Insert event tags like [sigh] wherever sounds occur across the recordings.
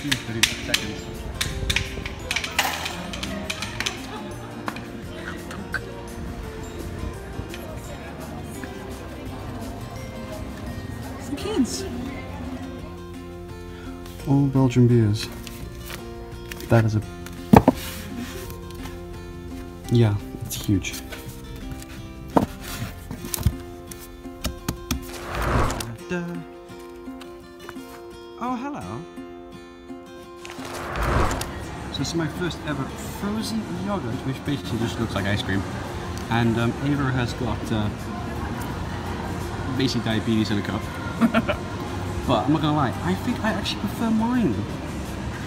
two, 36 seconds. Some kids. All Belgian beers. That is a... Yeah, it's huge. This is my first ever frozen yogurt, which basically just looks like ice cream. And um, Ava has got uh, basic diabetes in a cup. [laughs] but I'm not gonna lie, I think I actually prefer mine.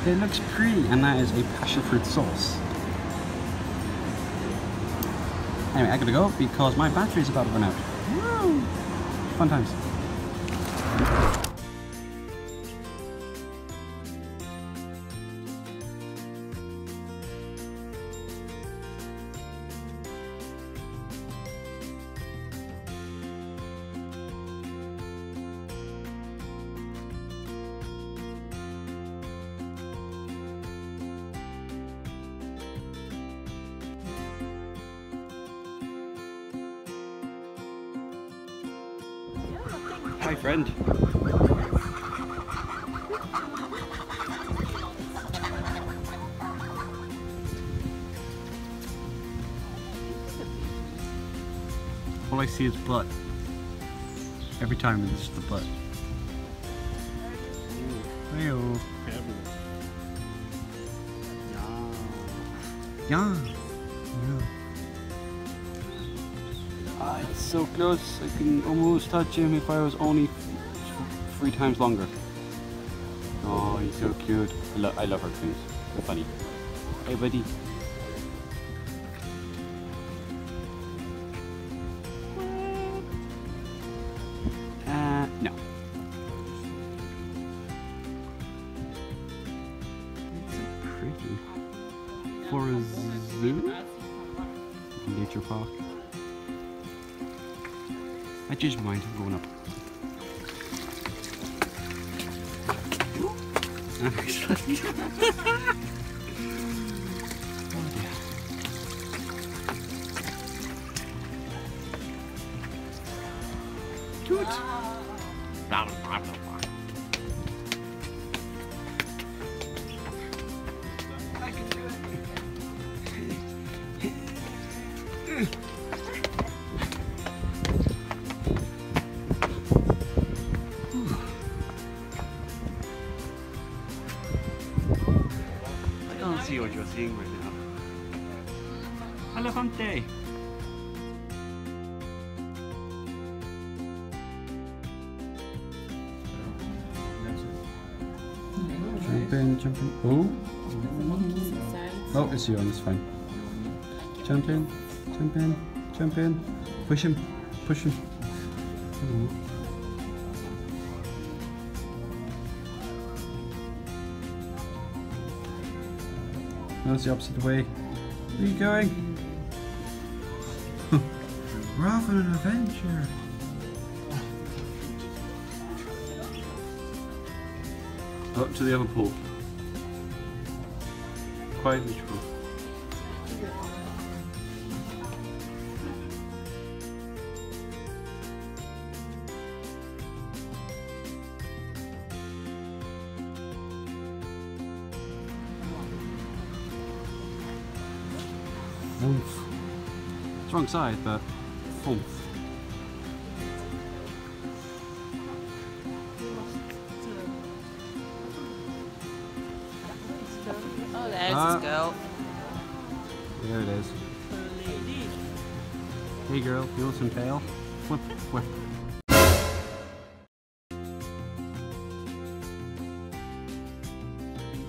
It looks pretty, and that is a passion fruit sauce. Anyway, I gotta go because my battery is about to run out. Woo! Fun times. Hi, friend. All I see is butt. Every time it's just the butt. Heyo. Yeah. Yeah. It's so close. I can almost touch him if I was only three times longer. Oh, he's so cute. I, lo- I love raccoons. They're funny. Hey, buddy. Uh, no. It's pretty. For a zoo? Nature park. I changed my mind. I'm going up. [laughs] Blah, seeing right now. Mm. Elefante! Jump in, jump in. Oh! Oh, it's you on, it's fine. Jump in, jump in, jump in. Push him, push him. That's the opposite way. Where are you going? We're off on an adventure. Up to the other pool. Quite neutral. Oomph. It's wrong side, but oomph. Oh, there's Ah. this girl. There it is. Hey girl, you want some tail? Flip, flip.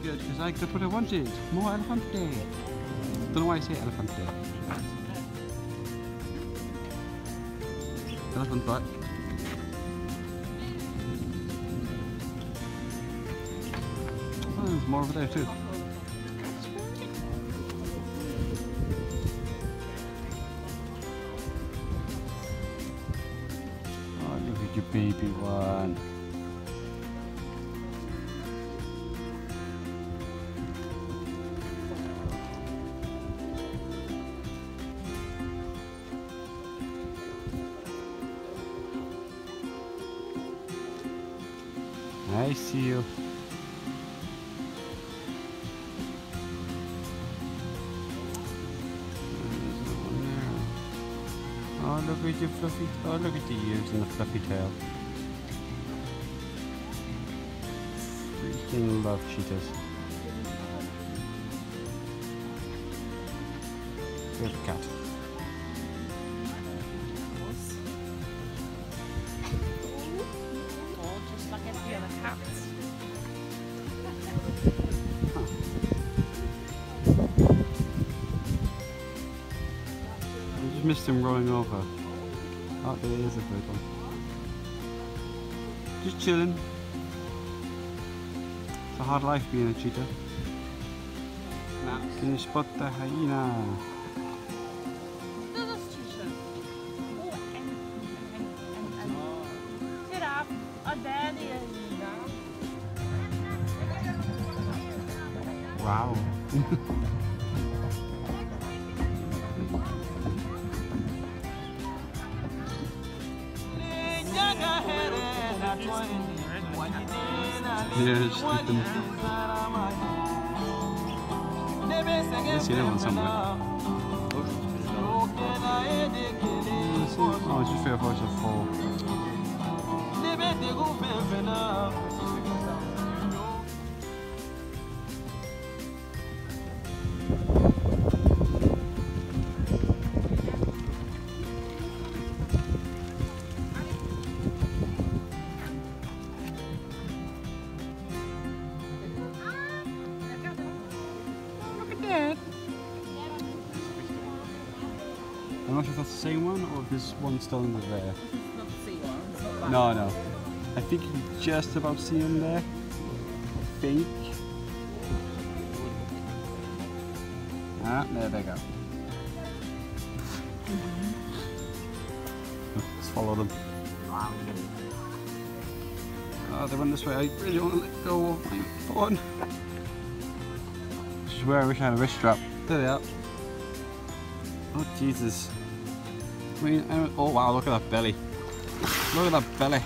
Good, because I got what I wanted. More elefante. Don't know why I say elefante. Elephant butt. Oh, there's more over there too. Oh, look at your baby one. Oh, look at your fluffy. Oh, look at the ears and the fluffy tail. Freaking love cheetahs. There's a cat. I just missed him rolling over. Oh, there is a third one. Just chilling. It's a hard life being a cheetah. Can you spot the hyena? Yeah, sleeping. Let's see that one somewhere. Oh, it's just fair for us to I'm not sure if that's the same one or if this one still in the there. Not the sea one. It's not that No, no. I think you can just about see him there. I think. Ah, there they go. Let's follow them. Oh, they run this way. I really want to let go of my phone. This is where I wish I had a wrist strap. There they are. Oh, Jesus. Mean, oh wow, look at that belly. Look at that belly.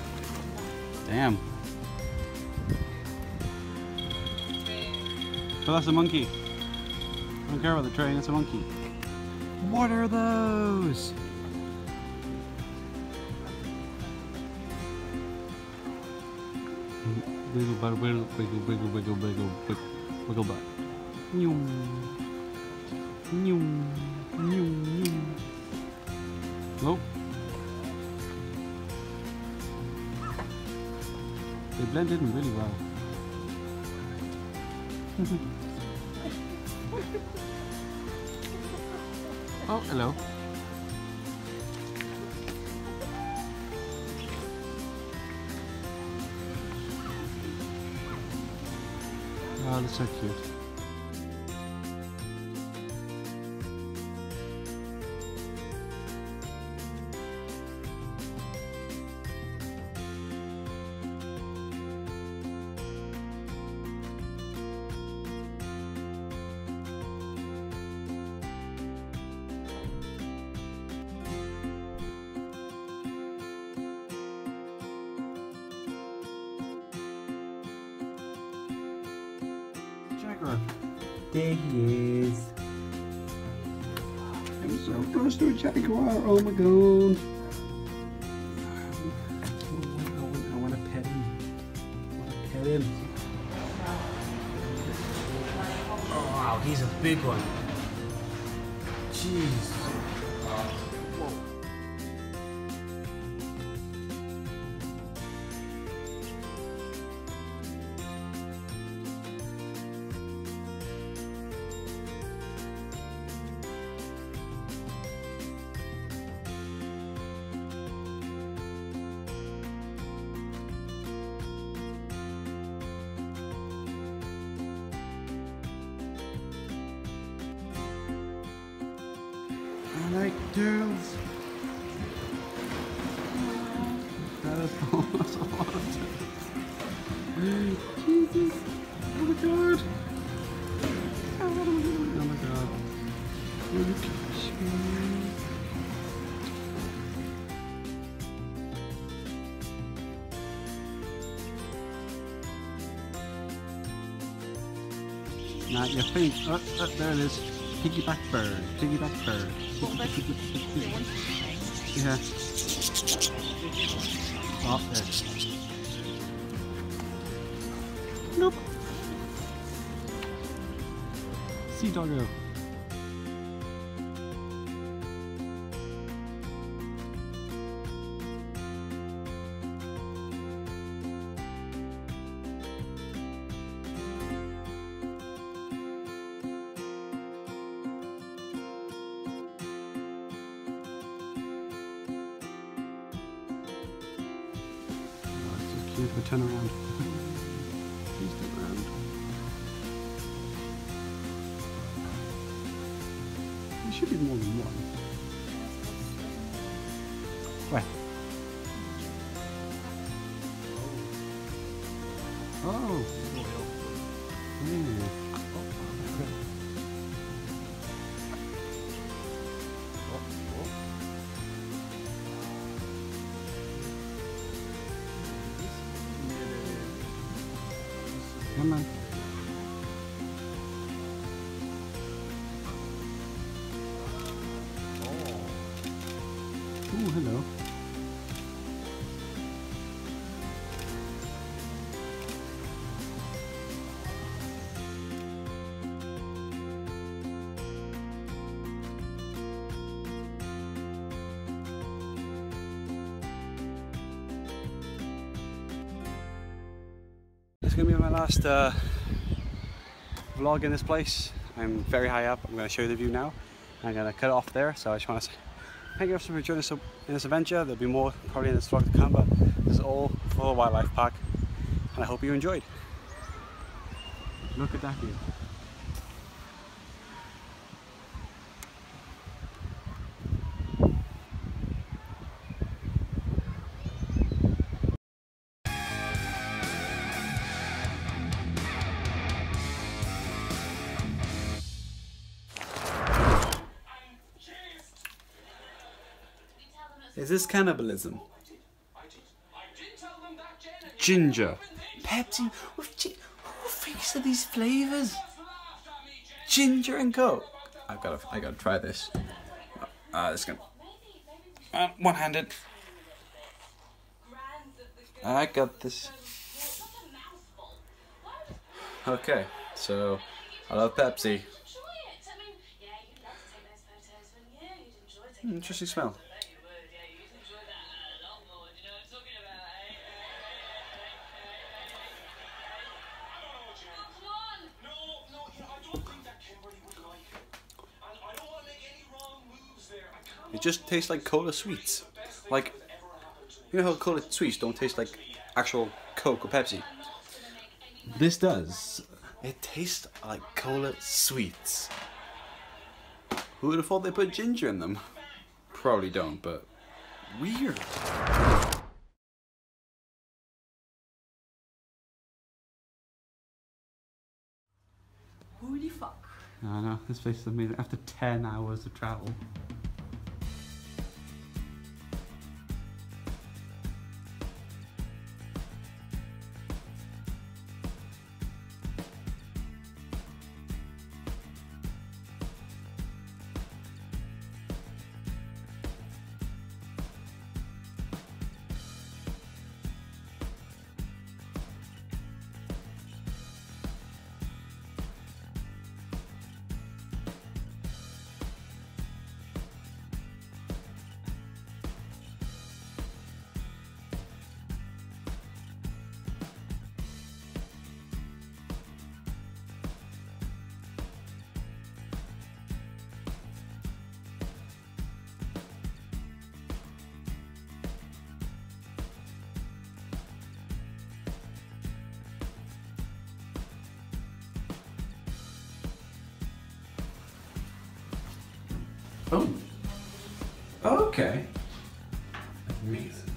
Damn. But that's a monkey. I don't care about the train, it's a monkey. What are those? Wiggle butt, wiggle, wiggle, wiggle, wiggle, wiggle, wiggle butt. Nyum. Nyum. Nyum, nyum. Oh. They blend in really well. [laughs] oh, hello. Oh, that's so cute. Jaguar. There he is. I'm so close to a jaguar. Oh my god. I want to pet him. I want to pet him. Oh wow, he's a big one. like girls. That is almost a lot of Jesus. Oh my god. Oh my god. Look at you. not your feet. Oh, oh, there it is. Piggyback bird. Piggyback bird. Yeah. Oh, there. Nope. Sea doggo. It's so cute. We turn around. Please turn around. There should be more than one. Where? Oh. oh. Yeah. Come gonna be my last uh, vlog in this place. I'm very high up. I'm gonna show you the view now. I'm gonna cut it off there. So I just want to thank you for joining us in this adventure. There'll be more probably in this vlog to come, but this is all for the wildlife park, and I hope you enjoyed. Look at that view. Is this cannibalism? Ginger. Pepsi with gi- Who thinks of these flavors? Ginger and Coke. I've got to. I got to try this. Uh, this gonna. Uh, one-handed. I got this. Okay, so I love Pepsi. Interesting smell. Just tastes like cola sweets. Like, you know how cola sweets don't taste like actual Coke or Pepsi? This does. It tastes like cola sweets. Who would have thought they put ginger in them? Probably don't, but weird. Holy fuck. I know, this place is amazing. After 10 hours of travel. Oh. Okay. Amazing.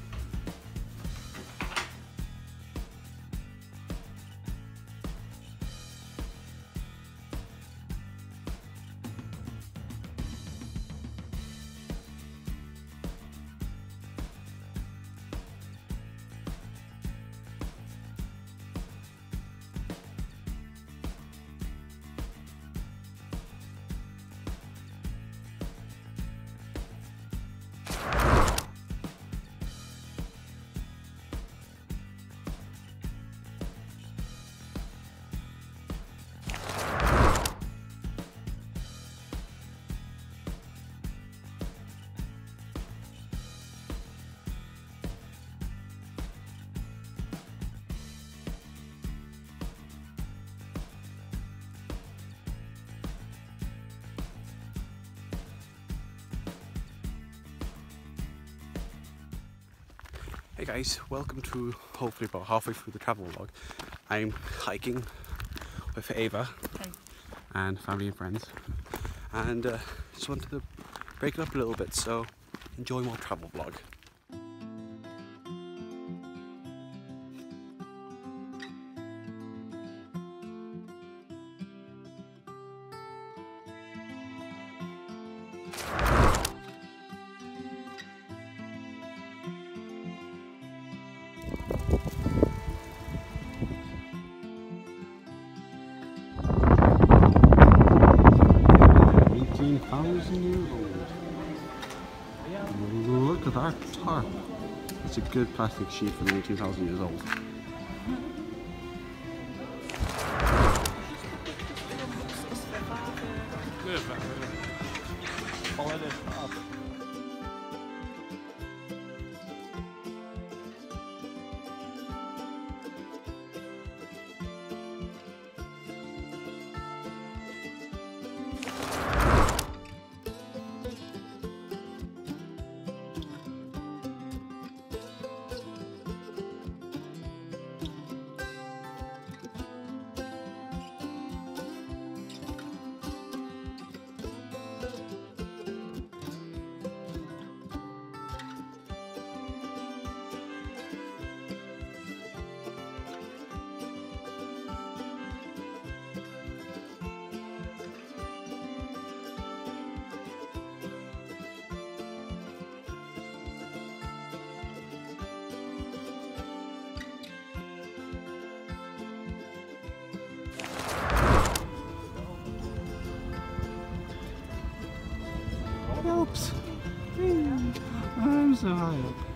Hey guys, welcome to hopefully about halfway through the travel vlog. I'm hiking with Ava Hey. and family and friends, and uh, just wanted to break it up a little bit. So enjoy my travel vlog. Eighteen thousand years old. Look at that tarp. It's a good plastic sheet from 2,000 years old. Oops. I'm so high up.